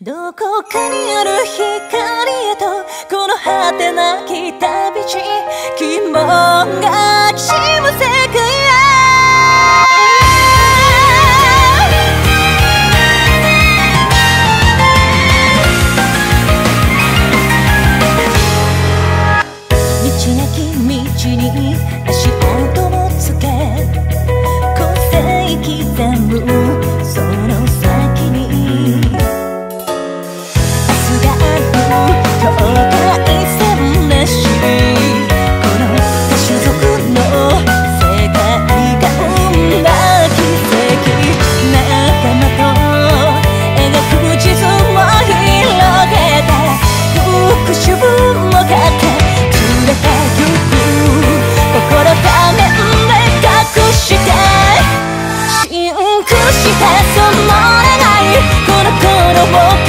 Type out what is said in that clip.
どこかにある光へとこの果てなき旅路疑問がきしむ世界道なき道に足を跡をつけ個性刻むたらそ願い。この頃を